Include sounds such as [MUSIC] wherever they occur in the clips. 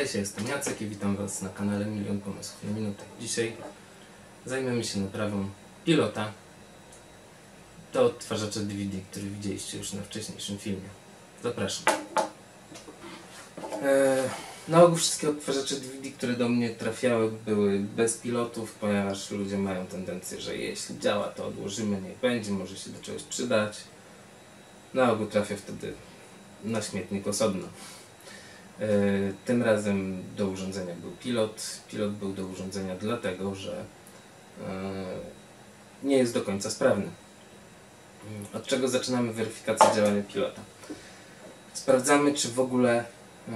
Cześć, ja jestem Jacek i witam Was na kanale Milion Pomysłów na Minutę. Dzisiaj zajmiemy się naprawą pilota do odtwarzacza DVD, który widzieliście już na wcześniejszym filmie. Zapraszam. Eee, na ogół wszystkie odtwarzacze DVD, które do mnie trafiały były bez pilotów, ponieważ ludzie mają tendencję, że jeśli działa to odłożymy, niech będzie, może się do czegoś przydać. Na ogół trafia wtedy na śmietnik osobno. E, Tym razem do urządzenia był pilot. Pilot był do urządzenia dlatego, że e, nie jest do końca sprawny. Mm, Od czego zaczynamy weryfikację działania pilota? Sprawdzamy, czy w ogóle e,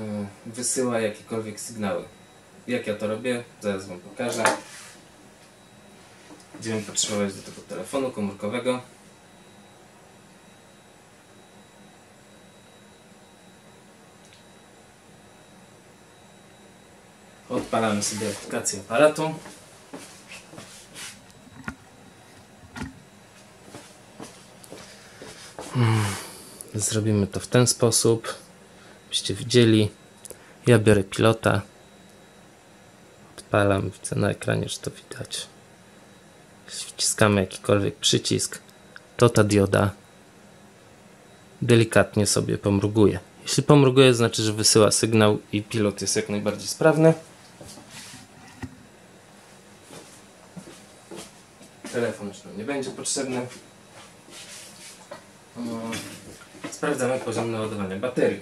wysyła jakiekolwiek sygnały. Jak ja to robię? Zaraz Wam pokażę. Będziemy potrzebować do tego telefonu komórkowego. Odpalamy sobie aplikację aparatu. Hmm, Zrobimy to w ten sposób, byście widzieli. Ja biorę pilota. Odpalam, widzę na ekranie, że to widać. Jeśli wciskamy jakikolwiek przycisk, to ta dioda delikatnie sobie pomruguje. Jeśli pomruguje, znaczy, że wysyła sygnał i pilot jest jak najbardziej sprawny. Telefon już nam nie będzie potrzebny. Sprawdzamy poziom naładowania baterii.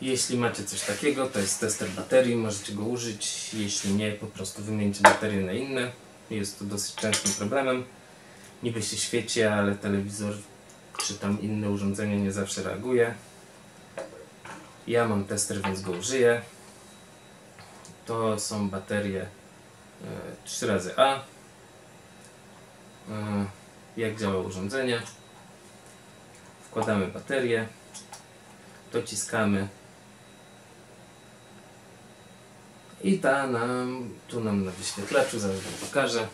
Jeśli macie coś takiego, to jest tester baterii, możecie go użyć. Jeśli nie, po prostu wymieńcie baterię na inne. Jest to dosyć częstym problemem. Niby się świeci, ale telewizor czy tam inne urządzenie nie zawsze reaguje. Ja mam tester, więc go użyję. To są baterie 3 razy A. E, Jak działa urządzenie? Wkładamy baterię, dociskamy i ta nam, tu nam na wyświetlaczu, zaraz Wam pokażę.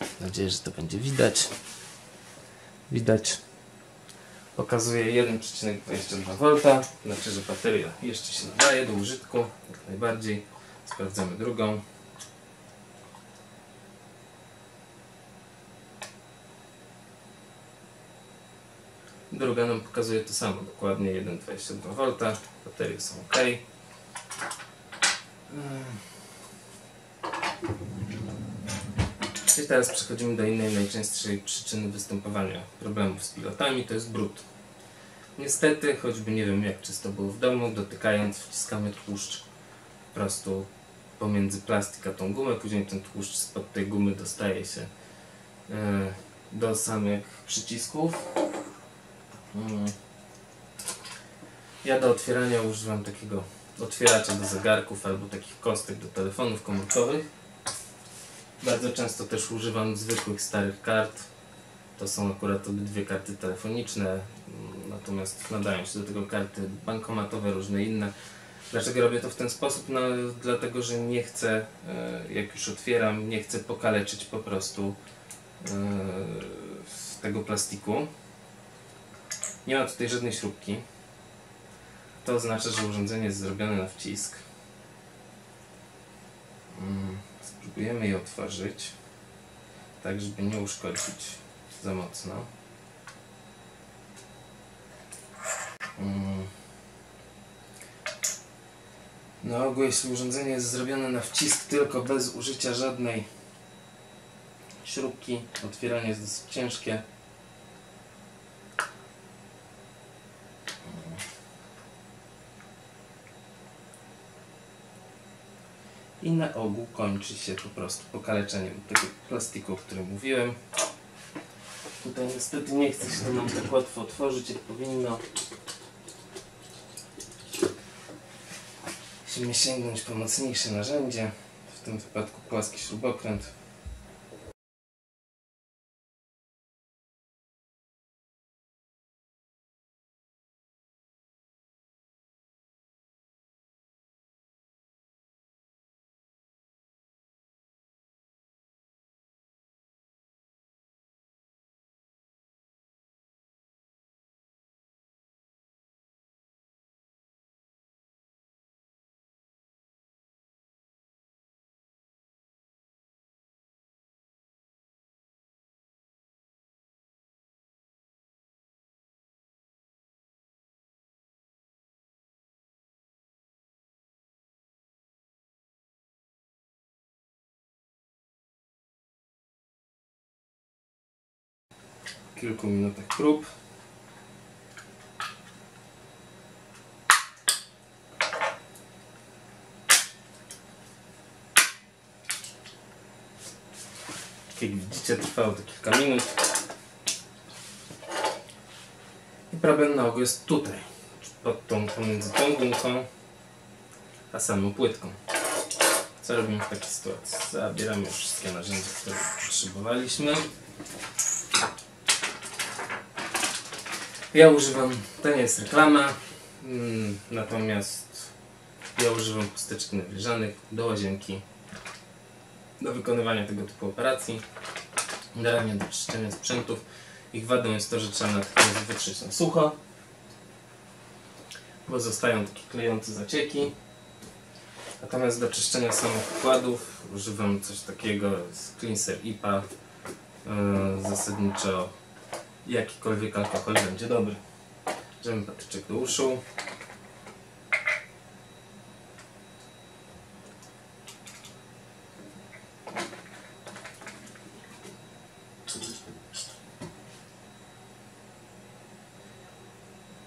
Mam nadzieję, że to będzie widać. Widać. Pokazuje 1,22 V, znaczy, że bateria jeszcze się nadaje do użytku, jak najbardziej. Sprawdzamy drugą. Druga nam pokazuje to samo, dokładnie 1,22 V. Baterie są ok. I teraz przechodzimy do innej, najczęstszej przyczyny występowania problemów z pilotami, to jest brud. Niestety, choćby nie wiem jak czysto było w domu, dotykając wciskamy tłuszcz po prostu pomiędzy plastik a tą gumę, później ten tłuszcz spod tej gumy dostaje się e, do samych przycisków. Mm. Ja do otwierania używam takiego otwieracza do zegarków albo takich kostek do telefonów komórkowych. Bardzo często też używam zwykłych starych kart. To są akurat obydwie karty telefoniczne, mm, natomiast nadają się do tego karty bankomatowe, różne inne. Dlaczego robię to w ten sposób? No, dlatego, że nie chcę, e, jak już otwieram, nie chcę pokaleczyć po prostu e, tego plastiku. Nie ma tutaj żadnej śrubki. To oznacza, że urządzenie jest zrobione na wcisk. Mm, Spróbujemy je otworzyć, tak żeby nie uszkodzić za mocno. Mm. Na ogół, jeśli urządzenie jest zrobione na wcisk tylko bez użycia żadnej śrubki, otwieranie jest dosyć ciężkie. I na ogół kończy się po prostu pokaleczeniem tego plastiku, o którym mówiłem. Tutaj niestety nie chce się to nam tak łatwo otworzyć, jak powinno. Musimy sięgnąć po mocniejsze narzędzie, w tym wypadku płaski śrubokręt. Kilku minutach prób. Jak widzicie, trwało to kilka minut. I problem na ogół jest tutaj, pod tą, pomiędzy tą gumką a samą płytką. Co robimy w takiej sytuacji? Zabieramy wszystkie narzędzia, które potrzebowaliśmy. Ja używam, to nie jest reklama, mm, natomiast ja używam chusteczek nawilżanych do łazienki do wykonywania tego typu operacji, generalnie do czyszczenia sprzętów. Ich wadą jest to, że trzeba natychmiast wytrzeć na sucho, bo zostają takie klejące zacieki. Natomiast do czyszczenia samych układów używam coś takiego z Cleanser IPA. Yy, zasadniczo jakikolwiek alkohol będzie dobry. Bierzemy patyczek do uszu.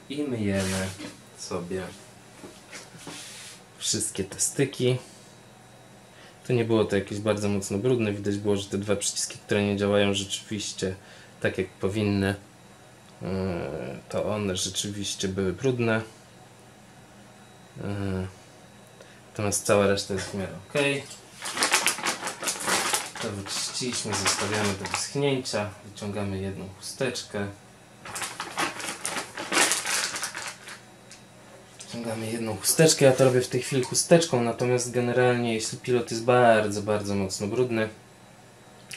I myjemy sobie wszystkie te styki. To nie było to jakieś bardzo mocno brudne. Widać było, że te dwa przyciski, które nie działają rzeczywiście tak jak powinny, yy, to one rzeczywiście były brudne. Yy, Natomiast cała reszta jest w miarę ok. To wyczyściliśmy, zostawiamy do wyschnięcia. Wyciągamy jedną chusteczkę. Wyciągamy jedną chusteczkę. Ja to robię w tej chwili chusteczką, natomiast generalnie jeśli pilot jest bardzo, bardzo mocno brudny,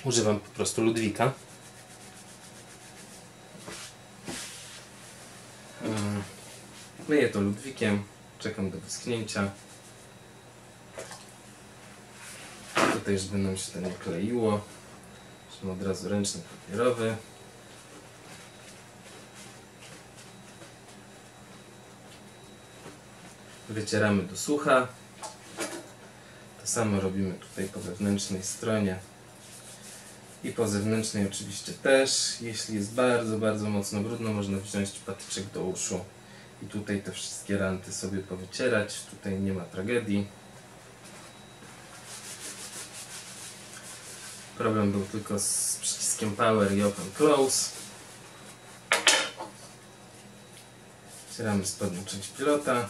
używam po prostu Ludwika. Myję to Ludwikiem, czekam do wyschnięcia. Tutaj, żeby nam się to nie kleiło, weźmy od razu ręcznik papierowy. Wycieramy do sucha. To samo robimy tutaj po wewnętrznej stronie i po zewnętrznej oczywiście też. Jeśli jest bardzo, bardzo mocno brudno, można wziąć patyczek do uszu i tutaj te wszystkie ranty sobie powycierać. Tutaj nie ma tragedii. Problem był tylko z przyciskiem Power i Open Close. Wcieramy spodnią część pilota.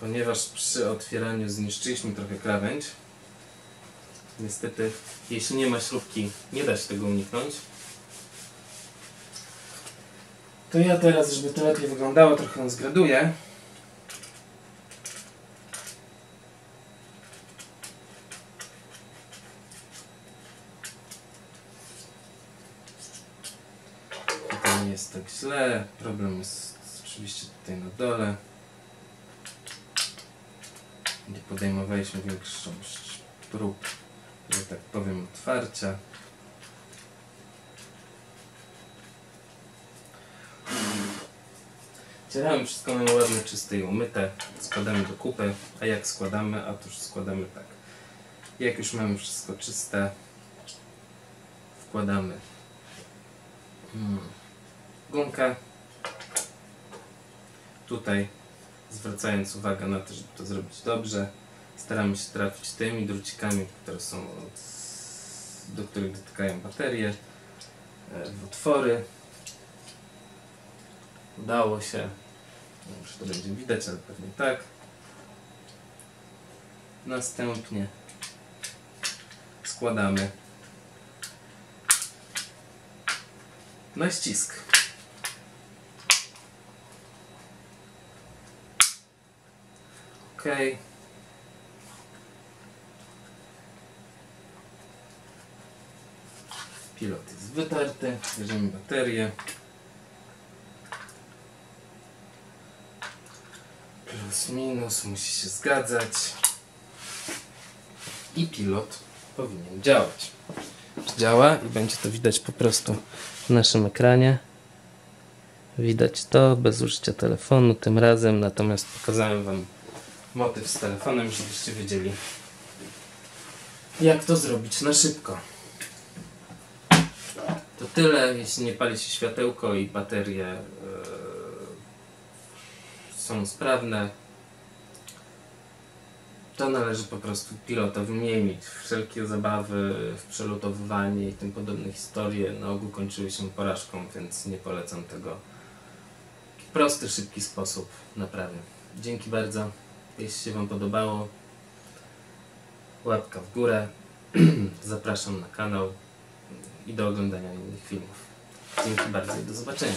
Ponieważ przy otwieraniu zniszczyliśmy trochę krawędź, niestety jeśli nie ma śrubki nie da się tego uniknąć, to ja teraz, żeby to lepiej wyglądało, trochę ją zgraduję. Tutaj nie jest tak źle. Problem jest oczywiście tutaj na dole. Gdzie podejmowaliśmy większość prób, że tak powiem, otwarcia. Cieramy wszystko na ładne, czyste i umyte. Składamy do kupy. A jak składamy? A tuż składamy tak. Jak już mamy wszystko czyste, wkładamy mm, gumkę. Tutaj zwracając uwagę na to, żeby to zrobić dobrze, staramy się trafić tymi drucikami, które są od, do których dotykają baterie e, w otwory. Udało się. Czy to będzie widać, ale pewnie tak. Następnie składamy na ścisk. Ok. Pilot jest wytarty. Bierzemy baterię. Plus minus musi się zgadzać. I pilot powinien działać. Działa i będzie to widać po prostu w naszym ekranie. Widać to bez użycia telefonu tym razem, natomiast pokazałem Wam motyw z telefonem, żebyście wiedzieli Jak to zrobić na szybko? To tyle, jeśli nie pali się światełko i baterie są sprawne, to należy po prostu pilota wymienić. Wszelkie zabawy w przelotowywanie i tym podobne historie na ogół kończyły się porażką, więc nie polecam tego. Prosty, szybki sposób naprawy. Dzięki bardzo. Jeśli się Wam podobało, łapka w górę. [CLEARS THROAT] Zapraszam na kanał i do oglądania innych filmów. Dzięki bardzo i do zobaczenia.